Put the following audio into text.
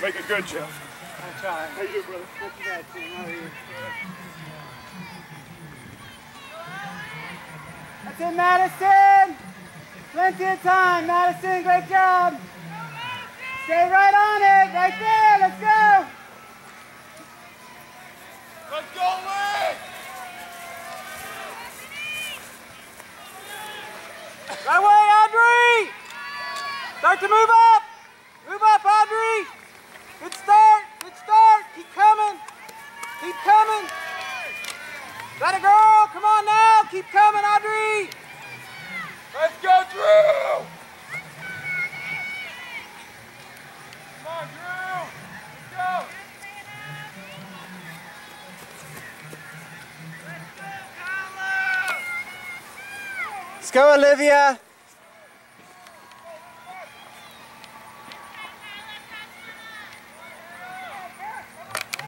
Make it good, Jeff. I'll try. How you doing, brother? Not too bad, Tim. How are you? That's it, Madison! Plenty of time, Madison. Great job. Stay right on it. Right there. Let's go. Let's go, Lee! Right way, Audrey! Start to move up! Move up, Audrey! Good start, good start. Keep coming. Keep coming. That a girl. Come on now. Keep coming, Audrey. Let's go, Drew! Come on, Drew! Let's go! Let's go, Olivia.